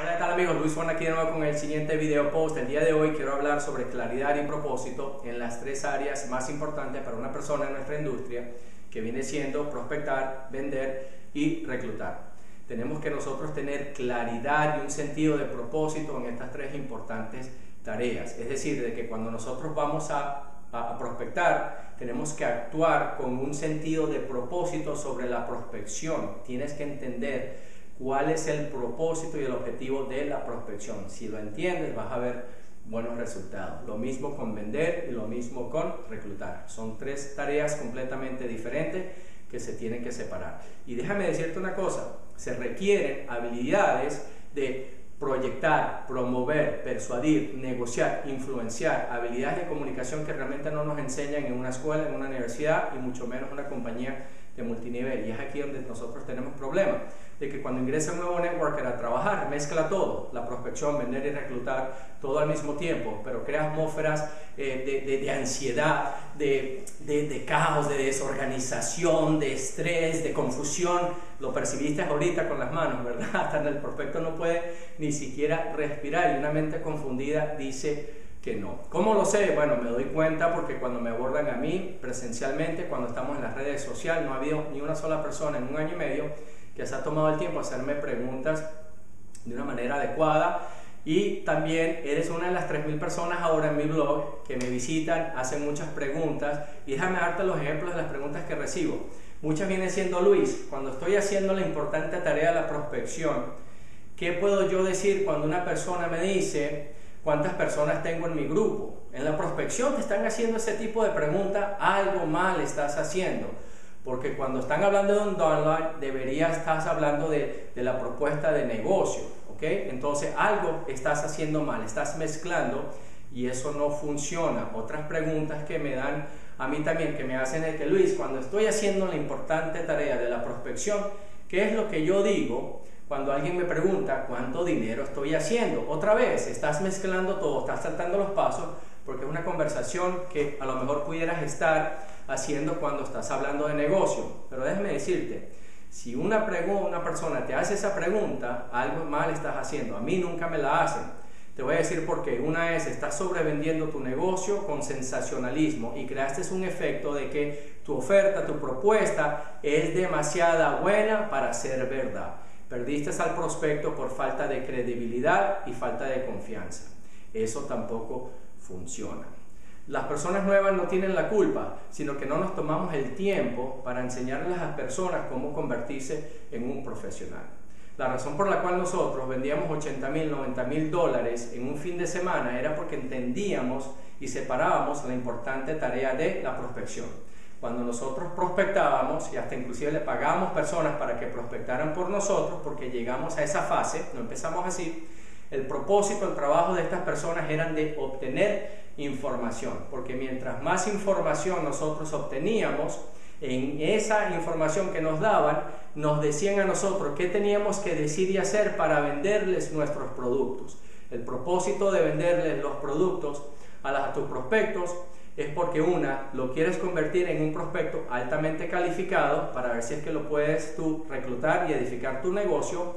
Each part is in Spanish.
Hola, ¿qué tal amigos? Luis Juan aquí de nuevo con el siguiente video post. El día de hoy quiero hablar sobre claridad y propósito en las tres áreas más importantes para una persona en nuestra industria, que viene siendo prospectar, vender y reclutar. Tenemos que nosotros tener claridad y un sentido de propósito en estas tres importantes tareas. Es decir, de que cuando nosotros vamos a a, prospectar, tenemos que actuar con un sentido de propósito sobre la prospección. Tienes que entender cuál es el propósito y el objetivo de la prospección. Si lo entiendes, vas a ver buenos resultados. Lo mismo con vender y lo mismo con reclutar. Son tres tareas completamente diferentes que se tienen que separar. Y déjame decirte una cosa, se requieren habilidades de proyectar, promover, persuadir, negociar, influenciar, habilidades de comunicación que realmente no nos enseñan en una escuela, en una universidad y mucho menos una compañía de multinivel. Y es aquí donde nosotros tenemos problemas, de que cuando ingresa un nuevo networker a trabajar, mezcla todo, la prospección, vender y reclutar, todo al mismo tiempo, pero crea atmósferas eh, de, de, ansiedad, de, de, caos, de desorganización, de estrés, de confusión. Lo percibiste ahorita con las manos, ¿verdad? Hasta el prospecto no puede ni siquiera respirar y una mente confundida dice que no. ¿Cómo lo sé? Bueno, me doy cuenta porque cuando me abordan a mí presencialmente, cuando estamos en las redes sociales, no ha habido ni una sola persona en un año y medio que se ha tomado el tiempo a hacerme preguntas de una manera adecuada. Y también eres una de las 3.000 personas ahora en mi blog que me visitan, hacen muchas preguntas. Y déjame darte los ejemplos de las preguntas que recibo. Muchas vienen siendo Luis, cuando estoy haciendo la importante tarea de la prospección, ¿qué puedo yo decir cuando una persona me dice, cuántas personas tengo en mi grupo. En la prospección te están haciendo ese tipo de pregunta, algo mal estás haciendo. Porque cuando están hablando de un downline, deberías estar hablando de, de, la propuesta de negocio. ¿ok? Entonces algo estás haciendo mal, estás mezclando y eso no funciona. Otras preguntas que me dan a mí también, que me hacen es que Luis, cuando estoy haciendo la importante tarea de la prospección, ¿qué es lo que yo digo? Cuando alguien me pregunta cuánto dinero estoy haciendo. Otra vez, estás mezclando todo, estás saltando los pasos porque es una conversación que a lo mejor pudieras estar haciendo cuando estás hablando de negocio. Pero déjame decirte, si una, una persona te hace esa pregunta, algo mal estás haciendo. A mí nunca me la hacen. Te voy a decir por qué. Una es, estás sobrevendiendo tu negocio con sensacionalismo y creaste un efecto de que tu oferta, tu propuesta es demasiada buena para ser verdad. Perdiste al prospecto por falta de credibilidad y falta de confianza. Eso tampoco funciona. Las personas nuevas no tienen la culpa, sino que no nos tomamos el tiempo para enseñarles a las personas cómo convertirse en un profesional. La razón por la cual nosotros vendíamos 80 mil, 90 mil dólares en un fin de semana era porque entendíamos y separábamos la importante tarea de la prospección. Cuando nosotros prospectábamos y hasta inclusive le pagábamos personas para que prospectaran por nosotros, porque llegamos a esa fase, no empezamos así, el propósito, el trabajo de estas personas eran de obtener información, porque mientras más información nosotros obteníamos, en esa información que nos daban, nos decían a nosotros qué teníamos que decir y hacer para venderles nuestros productos. El propósito de venderles los productos a, a tus prospectos es porque una, lo quieres convertir en un prospecto altamente calificado para ver si es que lo puedes tú reclutar y edificar tu negocio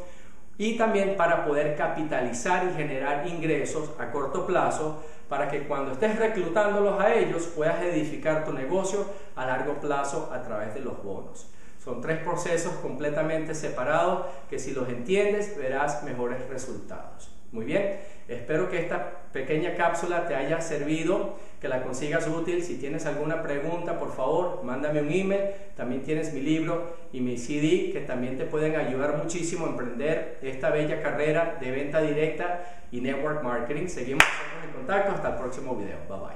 y también para poder capitalizar y generar ingresos a corto plazo para que cuando estés reclutándolos a ellos puedas edificar tu negocio a largo plazo a través de los bonos. Son tres procesos completamente separados que si los entiendes verás mejores resultados. Muy bien, espero que esta pequeña cápsula te haya servido, que la consigas útil. Si tienes alguna pregunta, por favor, mándame un email. También tienes mi libro y mi CD que también te pueden ayudar muchísimo a emprender esta bella carrera de venta directa y network marketing. Seguimos en contacto. Hasta el próximo video. Bye bye.